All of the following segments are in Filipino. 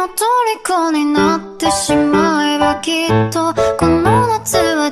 の虜になってしまえばきっとこの夏は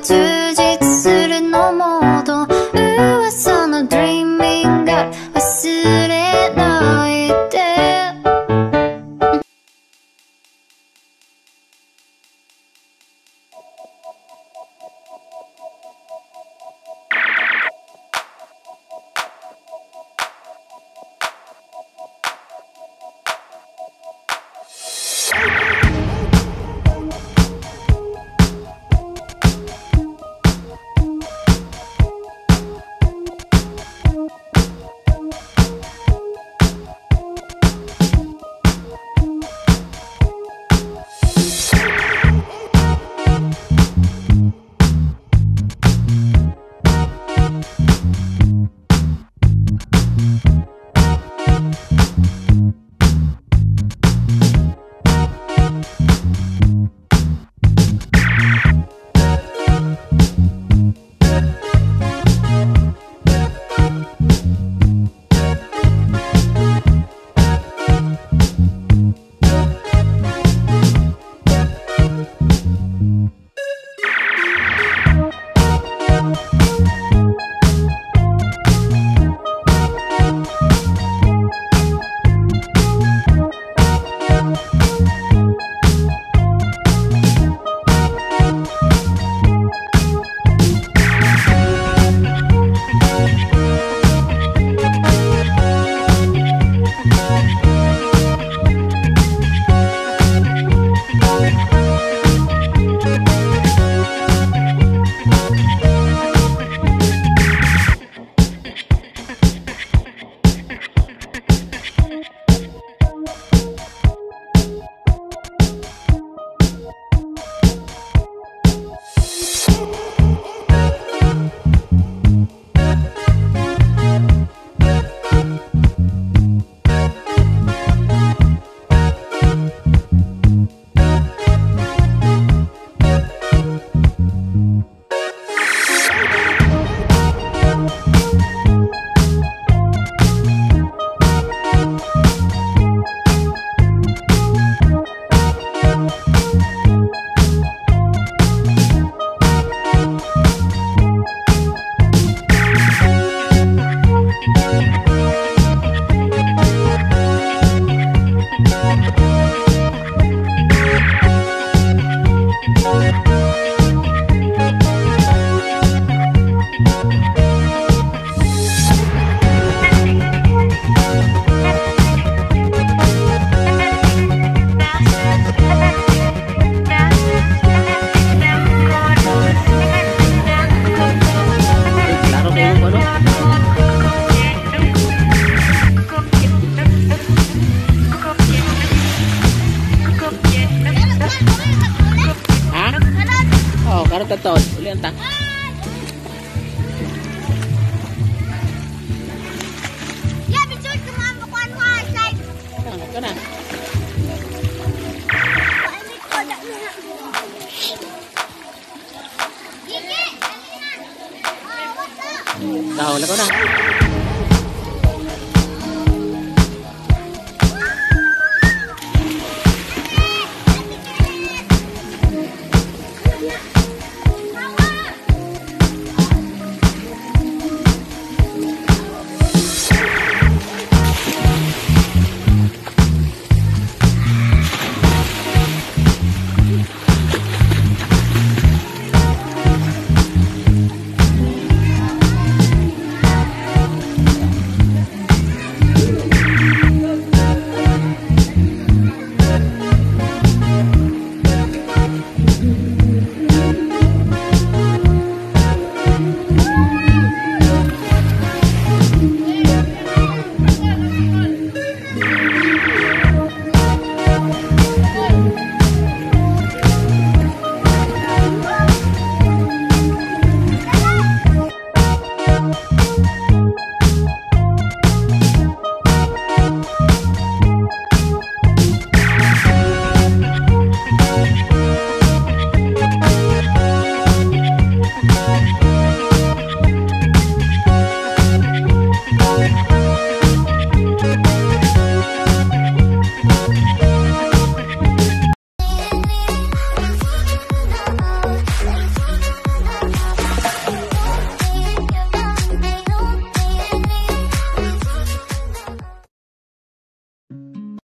Na to. Uli ang ta. Ya, bisul cuma bukan wajib. Ano ka na? Ini kodak minyak. Gigi, Dahol ako na.